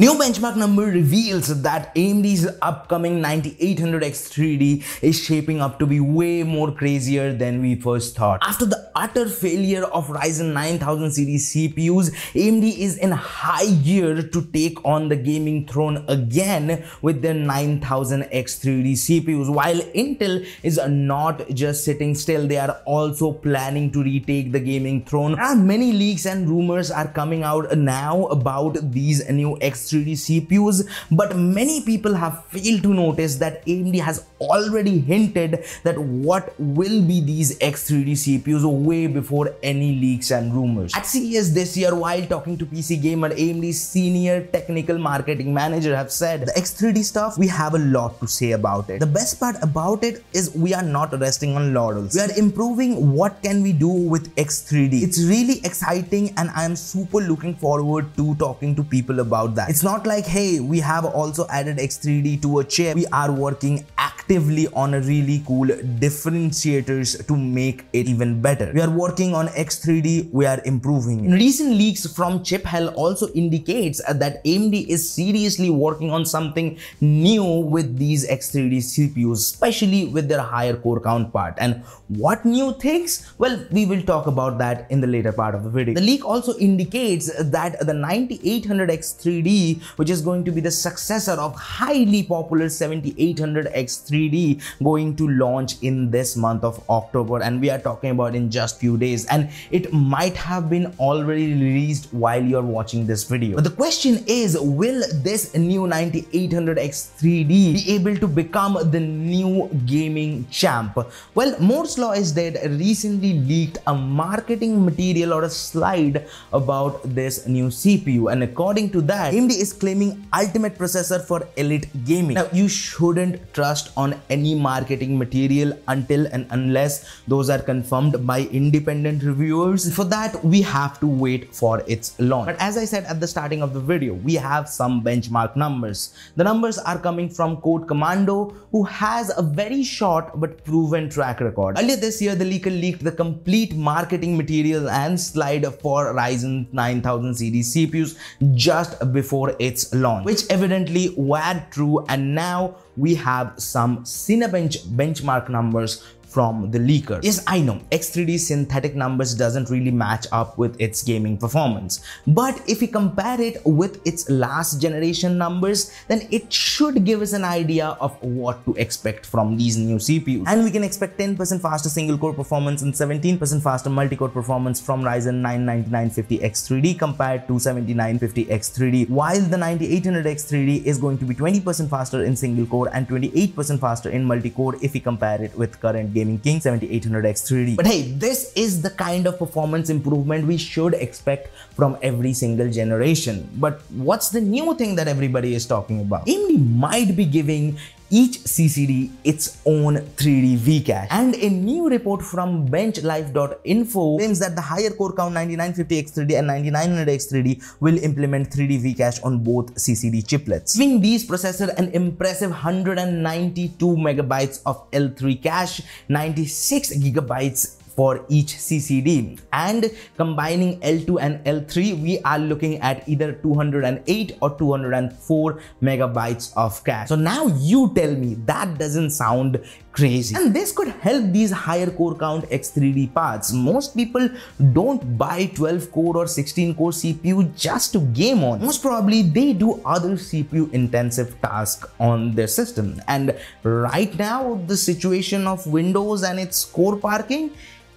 New benchmark number reveals that AMD's upcoming 9800X 3D is shaping up to be way more crazier than we first thought. After the utter failure of Ryzen 9000 series CPUs, AMD is in high gear to take on the gaming throne again with their 9000X 3D CPUs. While Intel is not just sitting still, they are also planning to retake the gaming throne. And many leaks and rumors are coming out now about these new X 3D CPUs, but many people have failed to notice that AMD has already hinted that what will be these X3D CPUs way before any leaks and rumors. At CES this year, while talking to PC Gamer, AMD's senior technical marketing manager have said the X3D stuff, we have a lot to say about it. The best part about it is we are not resting on laurels. We are improving what can we do with X3D. It's really exciting and I am super looking forward to talking to people about that. It's not like, hey, we have also added X3D to a chip. We are working actively on a really cool differentiators to make it even better. We are working on X3D, we are improving. Recent leaks from Chip Hell also indicates uh, that AMD is seriously working on something new with these X3D CPUs, especially with their higher core count part. And what new things? Well, we will talk about that in the later part of the video. The leak also indicates that the 9800X3D, which is going to be the successor of highly popular 7800X3D, going to launch in this month of October. And we are talking about in just few days. And it might have been already released while you're watching this video. But the question is, will this new 9800X3D be able to become the new gaming champ? Well, Moore's Law is dead recently leaked a marketing material or a slide about this new CPU. And according to that, AMD is claiming ultimate processor for elite gaming. Now, you shouldn't trust on any marketing material until and unless those are confirmed by independent reviewers. For that, we have to wait for its launch. But as I said at the starting of the video, we have some benchmark numbers. The numbers are coming from Code Commando, who has a very short but proven track record. Earlier this year, the leaker leaked the complete marketing material and slide for Ryzen 9000 series CPUs just before its launch, which evidently were true and now we have some Cinebench benchmark numbers from the leaker. Yes, I know, X3D synthetic numbers doesn't really match up with its gaming performance. But if we compare it with its last generation numbers, then it should give us an idea of what to expect from these new CPUs. And we can expect 10% faster single core performance and 17% faster multi-core performance from Ryzen 9 9950X3D compared to 7950X3D, while the 9800X3D is going to be 20% faster in single core and 28% faster in multi-core if we compare it with current Gaming King 7800X 3D. But hey, this is the kind of performance improvement we should expect from every single generation. But what's the new thing that everybody is talking about? AMD might be giving each CCD its own 3D Vcache. And a new report from benchlife.info claims that the higher core count 9950X3D and 9900X3D will implement 3D Vcache on both CCD chiplets, giving these processors an impressive 192 megabytes of L3 cache, 96 gigabytes for each CCD and combining L2 and L3 we are looking at either 208 or 204 megabytes of cache. So now you tell me that doesn't sound crazy and this could help these higher core count X3D parts. Most people don't buy 12 core or 16 core CPU just to game on. Most probably they do other CPU intensive tasks on their system and right now the situation of Windows and its core parking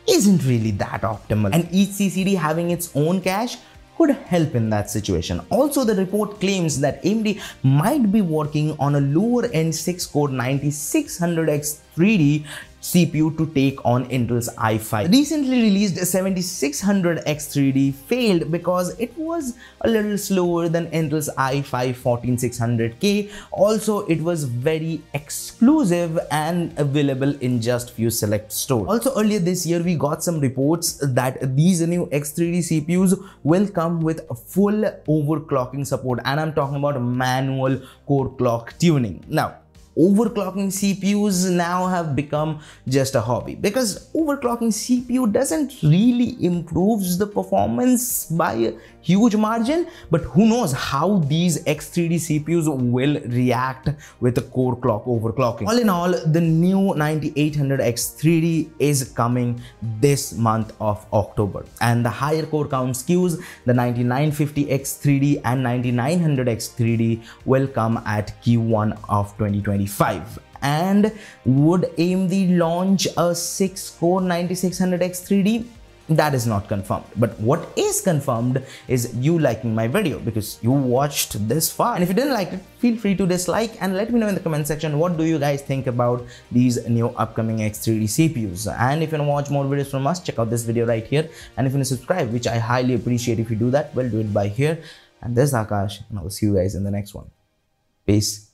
isn't really that optimal and each CCD having its own cache could help in that situation. Also, the report claims that AMD might be working on a lower end 6 core 9600X 3D CPU to take on Intel's i5. Recently released 7600X3D failed because it was a little slower than Intel's i5 14600K. Also, it was very exclusive and available in just few select stores. Also, earlier this year, we got some reports that these new X3D CPUs will come with full overclocking support and I'm talking about manual core clock tuning. Now, overclocking CPUs now have become just a hobby. Because overclocking CPU doesn't really improves the performance by a huge margin but who knows how these x3d cpus will react with the core clock overclocking. All in all the new 9800 x3d is coming this month of october. And the higher core count skus the 9950 x3d and 9900 x3d will come at q1 of 2025 and would AMD launch a 6 core 9600X 3D? That is not confirmed. But what is confirmed is you liking my video because you watched this far. And if you didn't like it, feel free to dislike and let me know in the comment section what do you guys think about these new upcoming X3D CPUs. And if you want to watch more videos from us, check out this video right here. And if you want to subscribe, which I highly appreciate if you do that, well do it by here. And this is Akash and I will see you guys in the next one. Peace.